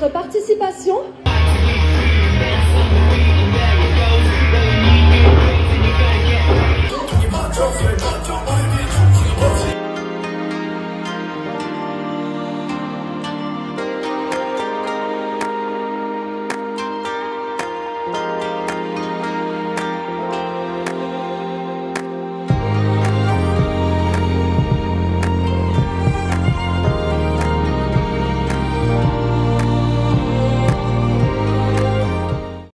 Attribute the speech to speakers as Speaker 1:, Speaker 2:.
Speaker 1: votre participation.